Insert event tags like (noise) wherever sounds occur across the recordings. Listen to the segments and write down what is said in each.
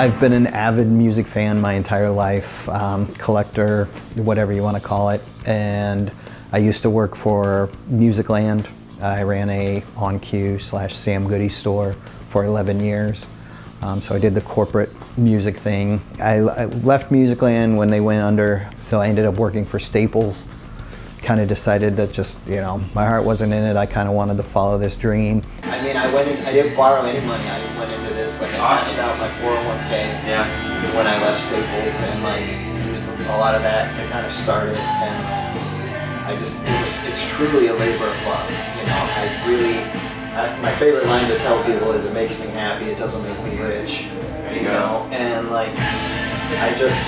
I've been an avid music fan my entire life, um, collector, whatever you want to call it. And I used to work for Musicland. I ran a On Cue slash Sam Goody store for 11 years. Um, so I did the corporate music thing. I, I left Musicland when they went under, so I ended up working for Staples. Kind of decided that just, you know, my heart wasn't in it. I kind of wanted to follow this dream. I mean, I went in, I didn't borrow any money. I went into this, like, I Awesome. out my 401k Yeah. when I left Staples and like used a lot of that to kind of start it and I just it was, it's truly a labor of love you know I really I, my favorite line to tell people is it makes me happy it doesn't make me rich There you you go. know and like I just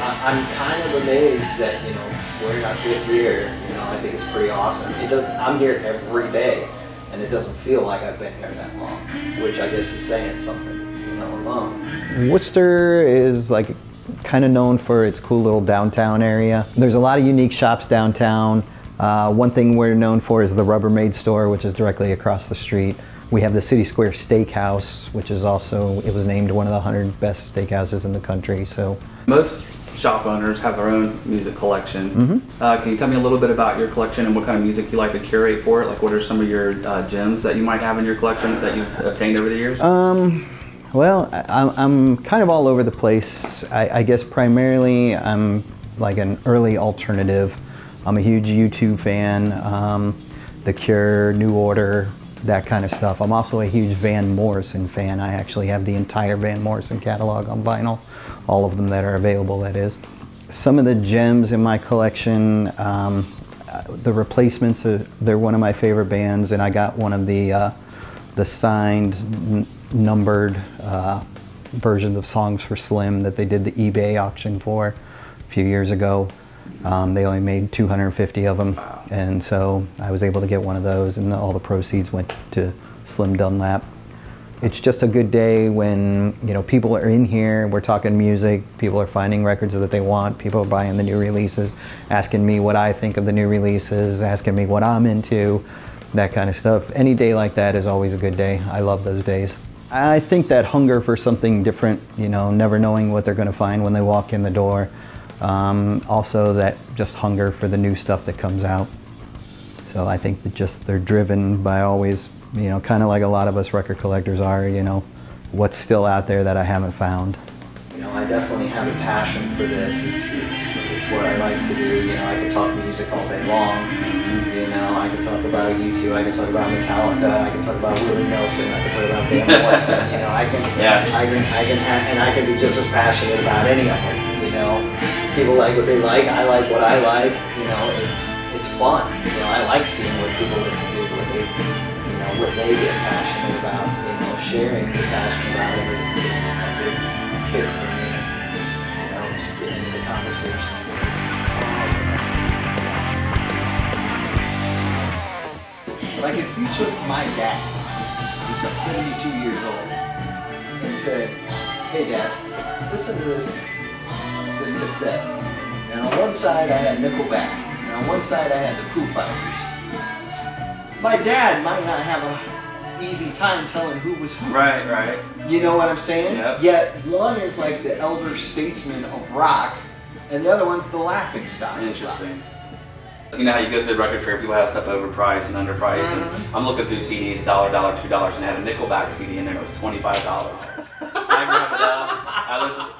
I, I'm kind of amazed that you know we're in our fifth year you know I think it's pretty awesome it doesn't I'm here every day and it doesn't feel like I've been here that long which I guess is saying something you know alone Wooster is like kind of known for its cool little downtown area. There's a lot of unique shops downtown. Uh, one thing we're known for is the Rubbermaid store, which is directly across the street. We have the City Square Steakhouse, which is also, it was named one of the 100 best steakhouses in the country. So Most shop owners have their own music collection. Mm-hmm. Uh, can you tell me a little bit about your collection and what kind of music you like to curate for it? Like, what are some of your uh, gems that you might have in your collection that you've obtained over the years? Um, well, I, I'm- I'm kind of all over the place. I, I guess primarily I'm like an early alternative. I'm a huge U2 fan, um, The Cure, New Order, that kind of stuff. I'm also a huge Van Morrison fan. I actually have the entire Van Morrison catalog on vinyl, all of them that are available, that is. Some of the gems in my collection, um, uh, the replacements, are, they're one of my favorite bands, and I got one of the uh, the signed, numbered uh, versions of songs for Slim that they did the eBay auction for a few years ago. Um, they only made 250 of them, and so I was able to get one of those, and all the proceeds went to Slim Dunlap. It's just a good day when you know people are in here. We're talking music. People are finding records that they want. People are buying the new releases, asking me what I think of the new releases, asking me what I'm into, that kind of stuff. Any day like that is always a good day. I love those days. I think that hunger for something different, you know, never knowing what they're going to find when they walk in the door. Um, also, that just hunger for the new stuff that comes out. So I think that just they're driven by always, you know, kind of like a lot of us record collectors are, you know, what's still out there that I haven't found. You know, I definitely have a passion for this. It's, it's, it's what I like to do. You know, I could talk music all day long. You know, I could talk about U2, I could talk about Metallica, I could talk about Willie Nelson, I could talk about Van (laughs) Morrison. You know, I can, Yeah. I can, I can, and I can be just as passionate about any of them. You know, people like what they like. I like what I like. You know, it's it's fun. You know, I like seeing what people listen to, what they, you know, what they get passionate about. You know, sharing the passion about it is, is a big kick for me. You know, just getting into the conversation. Like if you took my dad, who's like 72 years old, and said, "Hey, Dad, listen to this this cassette." And on one side I had Nickelback, and on one side I had the Foo Fighters. My dad might not have an easy time telling who was who. right, right. You know what I'm saying? Yep. Yet one is like the elder statesman of rock, and the other one's the laughing stock. Interesting. You know how you go through the record fair, people have stuff overpriced and underpriced, and uh-huh. I'm looking through CDs, dollar, dollar, two dollars, and I had a Nickelback CD in there, and it was twenty-five dollars. (laughs) I grabbed it up. I looked.